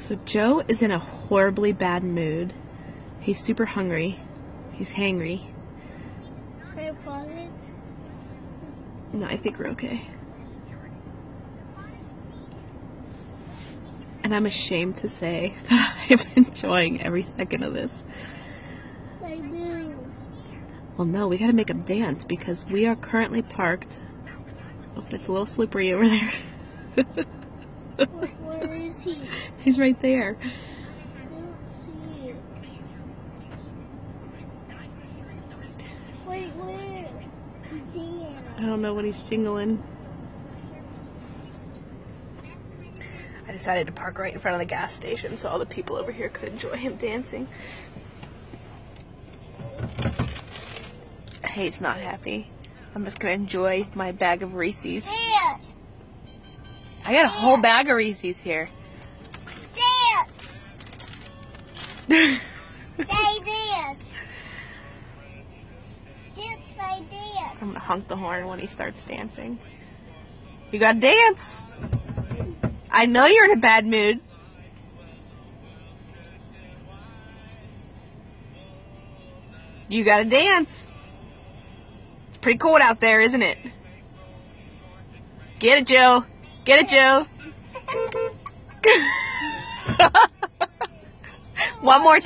So Joe is in a horribly bad mood. He's super hungry. He's hangry. Can I pause it? No, I think we're okay. And I'm ashamed to say that I'm enjoying every second of this. I do. Well, no, we gotta make him dance because we are currently parked. Oh, it's a little slippery over there. Where, is he? He's right there. I don't. Wait, where? There. I don't know what he's jingling. I decided to park right in front of the gas station so all the people over here could enjoy him dancing. Hey, he's not happy. I'm just gonna enjoy my bag of Reese's. I got a whole bag of Reese's here. Dance! Say dance! Dance, say dance! I'm gonna honk the horn when he starts dancing. You gotta dance! I know you're in a bad mood. You gotta dance. It's pretty cold out there, isn't it? Get it, Joe. Get it, Joe. One more